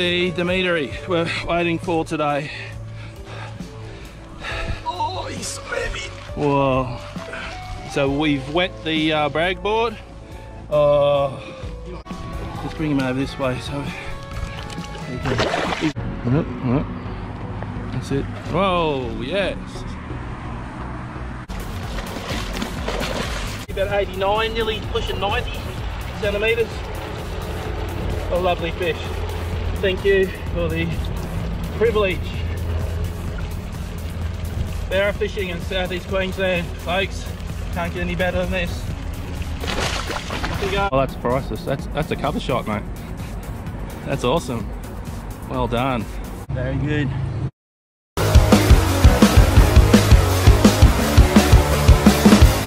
The Dimitri we're waiting for today. Oh, he's so heavy. Whoa. So we've wet the uh, brag board. Uh, just bring him over this way so he can- Yep, yep. That's it. Whoa, yes. About 89, nearly pushing 90 centimetres. A lovely fish. Thank you for the privilege. Barra fishing in southeast Queensland, folks. Can't get any better than this. Oh, that's priceless. That's that's a cover shot, mate. That's awesome. Well done. Very good.